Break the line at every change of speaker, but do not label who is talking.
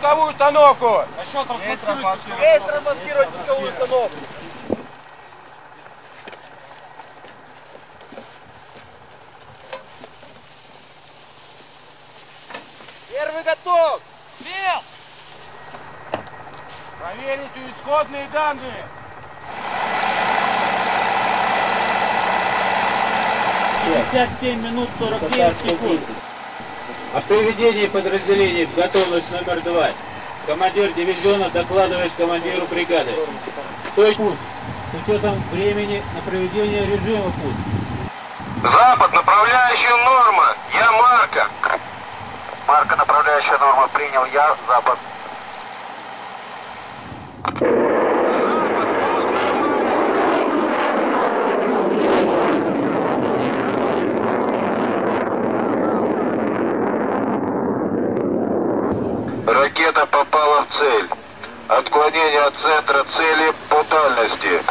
пусковую установку!
Расчет размаскируйте.
Есть размаскировать пусковую установку! Первый готов!
Бел!
Проверить исходные данные!
Пятьдесят семь минут сорок девять секунд.
О приведении подразделений в готовность номер два. Командир дивизиона докладывает командиру бригады. Точно пуск. С учетом времени на проведение режима пуск.
Запад, направляющая норма. Я Марка. Марка, направляющая норма. Принял я. Запад. Ракета попала в цель. Отклонение от центра цели по дальности